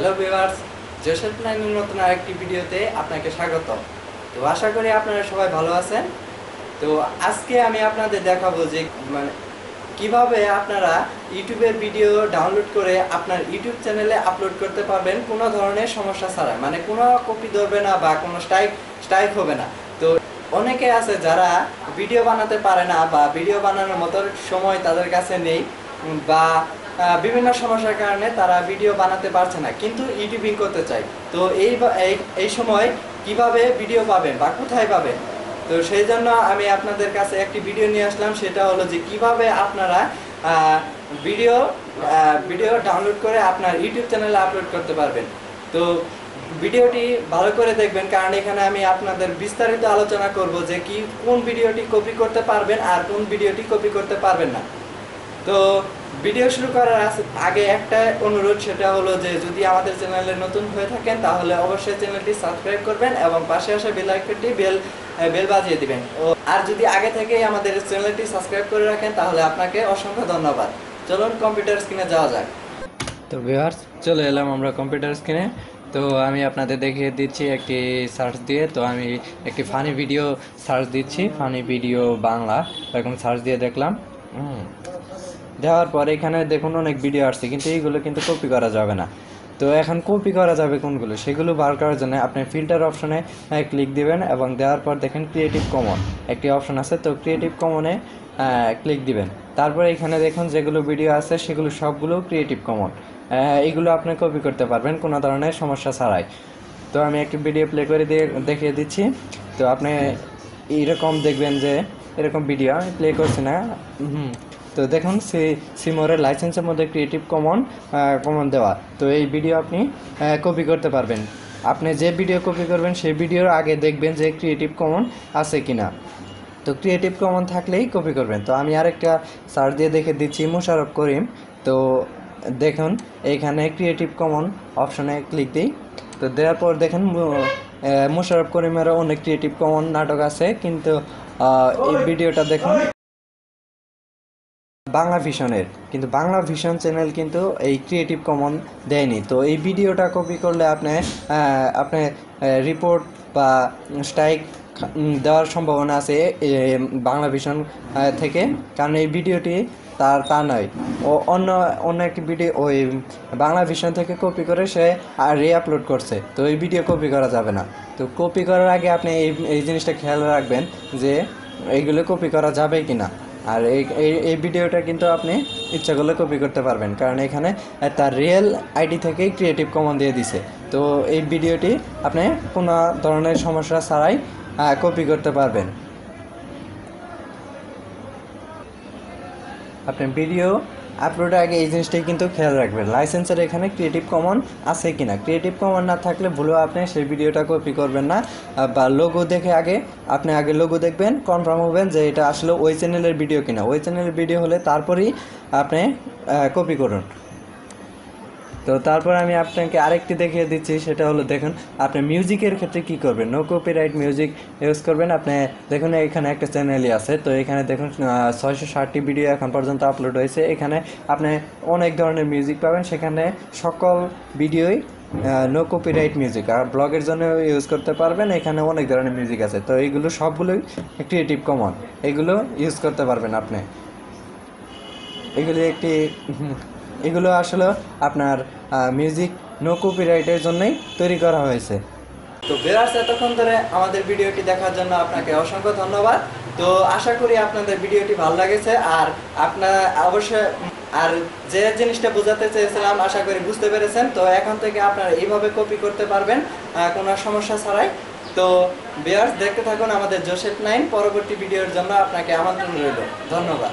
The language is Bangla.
হ্যালো ভিউয়ার্স, জোসেফ নাইনের নতুন আরেকটি ভিডিওতে আপনাকে স্বাগত তো আশা করি আপনারা সবাই ভালো আছেন। তো আজকে আমি আপনাদের দেখাবো যে মানে কীভাবে আপনারা ইউটিউবের ভিডিও ডাউনলোড করে আপনার ইউটিউব চ্যানেলে আপলোড করতে পারবেন কোনো ধরনের সমস্যা ছাড়া। মানে কোনো কপি ধরবে না বা কোনো স্ট্রাইক স্ট্রাইক হবে না। তো অনেকে আছে যারা ভিডিও বানাতে পারে না বা ভিডিও বানানোর মতো সময় তাদের কাছে নেই। বা বিভিন্ন সমস্যার কারণে তারা ভিডিও বানাতে পারছে না, কিন্তু ইউটিউবিং করতে চায়। তো এই- এই সময় কীভাবে ভিডিও পাবেন বা কোথায় পাবেন? তো সেই জন্য আমি আপনাদের কাছে একটি ভিডিও নিয়ে আসলাম, সেটা হলো যে কীভাবে আপনারা ভিডিও ভিডিও ডাউনলোড করে আপনার ইউটিউব চ্যানেলে আপলোড করতে পারবেন। তো ভিডিওটি ভালো করে দেখবেন, কারণ এখানে আমি আপনাদের বিস্তারিত আলোচনা করব যে কি, কোন ভিডিওটি কপি করতে পারবেন আর কোন ভিডিওটি কপি করতে পারবেন না। তো ভিডিও শুরু করার আগে একটা অনুরোধ, সেটা হলো যে যদি আমাদের চ্যানেলে নতুন হয়ে থাকেন, তাহলে অবশ্যই চ্যানেলটি সাবস্ক্রাইব করবেন এবং পাশে আসা বেল আইকনটি বেল বেল বাজিয়ে দিবেন। ও, আর যদি আগে থেকেই আমাদের চ্যানেলটি সাবস্ক্রাইব করে রাখেন, তাহলে আপনাকে অসংখ্য ধন্যবাদ। চলুন কম্পিউটার স্ক্রিনে যাওয়া যাক। তো ভিউয়ার্স, চলে এলাম আমরা কম্পিউটার স্ক্রিনে। তো আমি আপনাদের দেখিয়ে দিচ্ছি একটি সার্চ দিয়ে, তো আমি একটি ফানি ভিডিও সার্চ দিচ্ছি, ফানি ভিডিও বাংলা। এরকম সার্চ দিয়ে দেখলাম। দেওয়ার পর এখানে দেখুন অনেক ভিডিও আসছে, কিন্তু এইগুলো কিন্তু কপি করা যাবে না। তো এখন কপি করা যাবে কোনগুলো? সেগুলো বার করার জন্য আপনি ফিল্টার অপশনে ক্লিক দিবেন এবং দেওয়ার পর দেখেন ক্রিয়েটিভ কমন একটি অপশন আছে, তো ক্রিয়েটিভ কমনে ক্লিক দিবেন। তারপরে এখানে দেখুন যেগুলো ভিডিও আছে, সেগুলো সবগুলো ক্রিয়েটিভ কমন এইগুলো আপনি কপি করতে পারবেন কোনো ধরনের সমস্যা ছাড়াই। তো আমি একটি ভিডিও প্লে করে দিয়ে, দেখিয়ে দিচ্ছি। তো আপনি এরকম দেখবেন যে এরকম ভিডিও আমি প্লে করছি না। হুম। তো দেখুন সি সিমোরের লাইসেন্সের মধ্যে ক্রিয়েটিভ কমন কমন দেওয়া। তো এই ভিডিও আপনি কপি করতে পারবেন। আপনি যে ভিডিও কপি করবেন, সেই ভিডিওর আগে দেখবেন যে ক্রিয়েটিভ কমন আছে কি না তো ক্রিয়েটিভ কমন থাকলেই কপি করবেন। তো আমি আরেকটা সার্চ দিয়ে দেখে দিচ্ছি মুশারফ করিম। তো দেখুন এইখানে ক্রিয়েটিভ কমন অপশনে ক্লিক দিই। তো দেওয়ার পর দেখেন মুশারফ করিমেরও অনেক ক্রিয়েটিভ কমন নাটক আছে। কিন্তু এই ভিডিওটা দেখুন। বাংলা ভিশনের কিন্তু বাংলা ভিশন চ্যানেল কিন্তু এই ক্রিয়েটিভ কমন দেয়নি। তো এই ভিডিওটা কপি করলে আপনি আপনি রিপোর্ট বা স্ট্রাইক দেওয়ার সম্ভাবনা আছে বাংলা ভিশন থেকে। কারণ এই ভিডিওটি তার, তা নয়। ও, অন্য অন্য একটি ভিডিও ওই বাংলা ভিশন থেকে কপি করে সে রি আপলোড করছে। তো এই ভিডিও কপি করা যাবে না। তো কপি করার আগে আপনি এই এই জিনিসটা খেয়াল রাখবেন যে এইগুলো কপি করা যাবে কি না আর এই, এই- ভিডিওটা কিন্তু আপনি ইচ্ছা করলে কপি করতে পারবেন। কারণ এখানে তার রিয়েল আইডি থেকে ক্রিয়েটিভ কমন দিয়ে দিছে। তো এই ভিডিওটি আপনি কোনো ধরনের সমস্যা ছাড়াই কপি করতে পারবেন। আপনি ভিডিও আপলোডের আগে এই জিনিসটাই কিন্তু খেয়াল রাখবেন। লাইসেন্সের এখানে ক্রিয়েটিভ কমন আছে কিনা? ক্রিয়েটিভ কমন না থাকলে ভুলেও আপনি সেই ভিডিওটা কপি করবেন না। বা লোগো দেখে আগে, আপনি আগে লোগো দেখবেন কনফার্ম হবেন যে এটা আসলে ওই চ্যানেলের ভিডিও কিনা। ওই চ্যানেলের ভিডিও হলে তারপরেই আপনি কপি করুন। তো তারপর আমি আপনাকে আরেকটি দেখিয়ে দিচ্ছি, সেটা হলো দেখুন, আপনি মিউজিকের ক্ষেত্রে কি করবেন? নো কপিরাইট মিউজিক ইউজ করবেন। আপনি দেখুন, এখানে একটা চ্যানেলই আছে। তো এখানে দেখুন ছয়শো ষাটটি ভিডিও এখন পর্যন্ত আপলোড হয়েছে। এখানে আপনি অনেক ধরনের মিউজিক পাবেন। সেখানে সকল ভিডিওই নো কপিরাইট মিউজিক আর ব্লগের জন্য ইউজ করতে পারবেন। এখানে অনেক ধরনের মিউজিক আছে। তো এইগুলো সবগুলোই ক্রিয়েটিভ কমন এগুলো ইউজ করতে পারবেন আপনি। এগুলি একটি এগুলো আসলে আপনার মিউজিক নো কপিরাইটের জন্যই তৈরি করা হয়েছে। তো বেরাস এতক্ষণ ধরে আমাদের ভিডিওটি দেখার জন্য আপনাকে অসংখ্য ধন্যবাদ। তো আশা করি আপনাদের ভিডিওটি ভালো লাগেছে। আর আপনার অবশ্যই, আর যে জিনিসটা বোঝাতে চেয়েছিলাম, আশা করি বুঝতে পেরেছেন। তো এখন থেকে আপনারা এইভাবে কপি করতে পারবেন কোনো সমস্যা ছাড়াই। তো বেয়ার্স দেখতে থাকুন আমাদের জোসেফ নাইন। পরবর্তী ভিডিওর জন্য আপনাকে আমন্ত্রণ রইল। ধন্যবাদ।